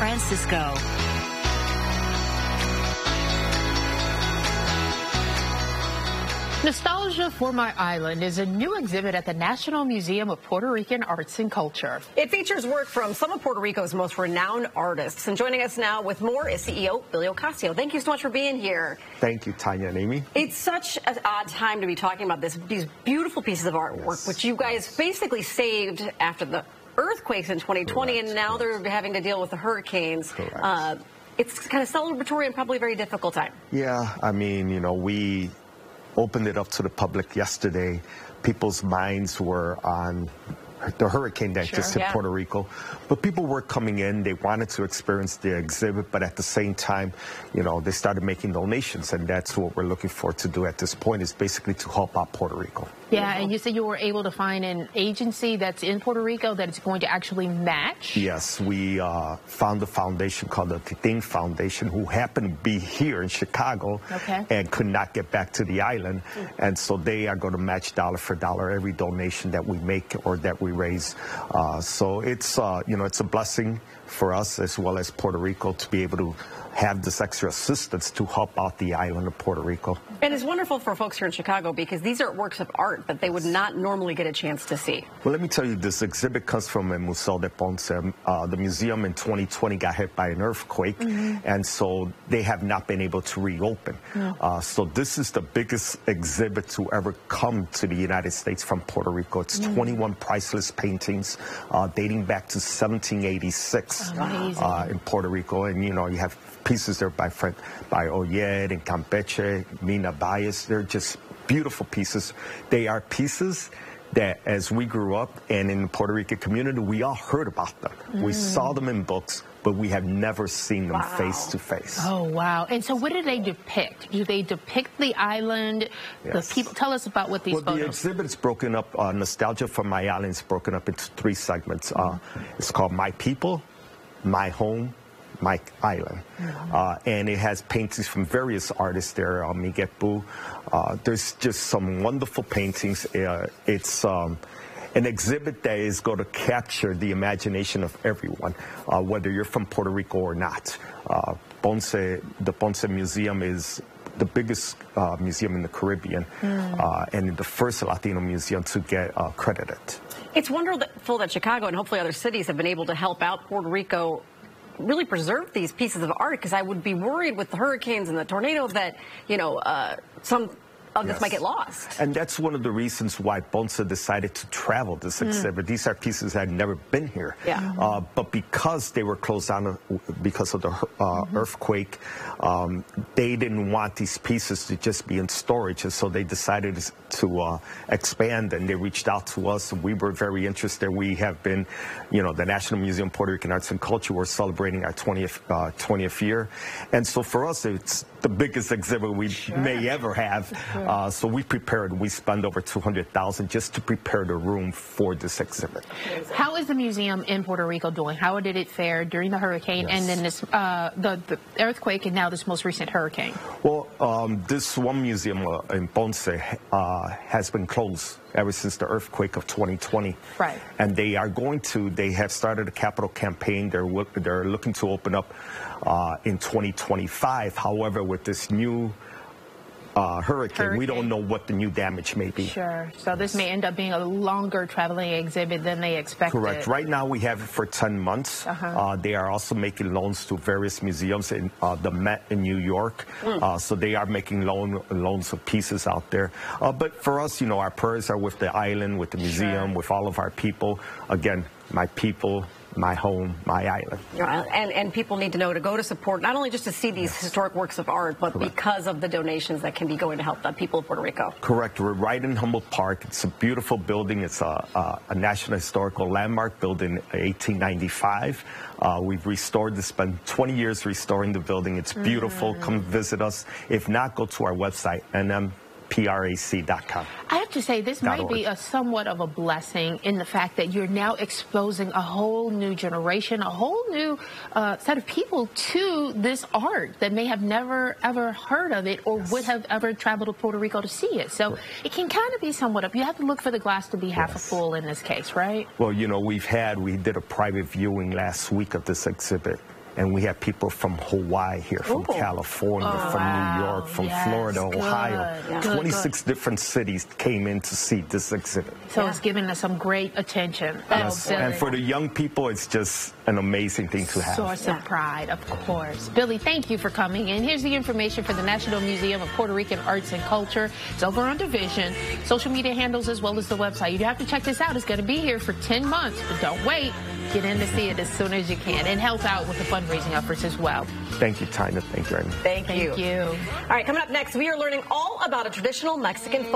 Francisco. Nostalgia for My Island is a new exhibit at the National Museum of Puerto Rican Arts and Culture. It features work from some of Puerto Rico's most renowned artists. And joining us now with more is CEO Billy Ocasio. Thank you so much for being here. Thank you, Tanya and Amy. It's such an odd time to be talking about this, these beautiful pieces of artwork, yes. which you guys basically saved after the earthquakes in 2020, Correct. and now Correct. they're having to deal with the hurricanes. Uh, it's kind of celebratory and probably a very difficult time. Yeah, I mean, you know, we opened it up to the public yesterday, people's minds were on the hurricane that sure, just hit yeah. Puerto Rico. But people were coming in, they wanted to experience the exhibit, but at the same time, you know, they started making donations, and that's what we're looking for to do at this point is basically to help out Puerto Rico. Yeah, and you said you were able to find an agency that's in Puerto Rico that is going to actually match? Yes, we uh, found a foundation called the Titin Foundation who happened to be here in Chicago okay. and could not get back to the island. And so they are going to match dollar for dollar every donation that we make or that we raise. Uh, so it's, uh, you know, it's a blessing for us as well as Puerto Rico to be able to have this extra assistance to help out the island of Puerto Rico. And it's wonderful for folks here in Chicago because these are works of art that they would not normally get a chance to see. Well, let me tell you, this exhibit comes from a Museo de Ponce. Uh, the museum in 2020 got hit by an earthquake, mm -hmm. and so they have not been able to reopen. Uh, so this is the biggest exhibit to ever come to the United States from Puerto Rico. It's mm. 21 priceless paintings uh, dating back to 1786 uh, in Puerto Rico, and you know you have pieces there by by Oller and Campeche, Myrna Baez. They're just beautiful pieces. They are pieces that as we grew up and in the Puerto Rican community, we all heard about them. Mm. We saw them in books, but we have never seen them wow. face to face. Oh, wow. And so what do they depict? Do they depict the island? Yes. The people, tell us about what these well, photos. the exhibit is broken up, uh, Nostalgia for My Island is broken up into three segments. Uh, it's called My People, My Home, My Island. Mm-hmm. Uh, and it has paintings from various artists there, uh, Miguel Pou. Uh, there's just some wonderful paintings. Uh, it's um, an exhibit that is going to capture the imagination of everyone, uh, whether you're from Puerto Rico or not. Uh, Ponce, the Ponce Museum is the biggest uh, museum in the Caribbean mm. uh, and the first Latino museum to get uh, credited. It's wonderful that Chicago and hopefully other cities have been able to help out Puerto Rico really preserve these pieces of art because I would be worried with the hurricanes and the tornadoes that, you know, uh, some of this yes. might get lost. And that's one of the reasons why Ponce decided to travel this exhibit. Mm. These are pieces that had never been here. Yeah. Uh, but because they were closed down uh, because of the uh, mm -hmm. earthquake, um, they didn't want these pieces to just be in storage. And so they decided to uh, expand and they reached out to us. We were very interested. We have been, you know, the National Museum of Puerto Rican Arts and Culture, we're celebrating our 20th, 20th uh, year. And so for us, it's the biggest exhibit we sure. may ever have. Sure. Uh, so we prepared, we spent over 200000 just to prepare the room for this exhibit. How is the museum in Puerto Rico doing? How did it fare during the hurricane yes. and then this uh, the, the, earthquake and now this most recent hurricane? Well, um, this one museum uh, in Ponce uh, has been closed ever since the earthquake of 2020. Right. And they are going to, they have started a capital campaign. They're, they're looking to open up uh, in 2025. However, with this new uh, hurricane. hurricane. We don't know what the new damage may be. Sure. So this may end up being a longer traveling exhibit than they expected. Correct. Right now we have it for 10 months. Uh-huh. Uh, they are also making loans to various museums in uh, the Met in New York. Mm. so they are making loan loans of pieces out there. Uh, but for us, you know, our prayers are with the island, with the museum, sure. with all of our people. Again, my people, my home, my island. And, and people need to know to go to support, not only just to see these yes. historic works of art, but Correct. because of the donations that can be going to help the people of Puerto Rico. Correct. We're right in Humboldt Park. It's a beautiful building. It's a, a, a National Historical Landmark built in 1895. Uh, we've restored this, spent 20 years restoring the building. It's beautiful. Mm. Come visit us. If not, go to our website, nm prac.com. I have to say, this might be a somewhat of a blessing in the fact that you're now exposing a whole new generation, a whole new uh, set of people to this art that may have never ever heard of it or yes. would have ever traveled to Puerto Rico to see it. So right. it can kind of be somewhat up. You have to look for the glass to be half yes. full in this case, right? Well, you know, we've had, we did a private viewing last week of this exhibit and we have people from Hawaii here, from Ooh. California, oh, from wow. New York, from yes, Florida, good. Ohio. Yeah. 26 good. different cities came in to see this exhibit. So yeah. it's giving us some great attention. Yes. And for the young people, it's just an amazing thing to have. Source of pride, of course. Billy, thank you for coming And Here's the information for the National Museum of Puerto Rican Arts and Culture. It's over on Division. Social media handles as well as the website. You have to check this out. It's going to be here for 10 months, but don't wait. Get in to see it as soon as you can and help out with the fundraising efforts as well. Thank you, Tina. Thank you, Amy. Thank you. Thank you. All right, coming up next, we are learning all about a traditional Mexican folk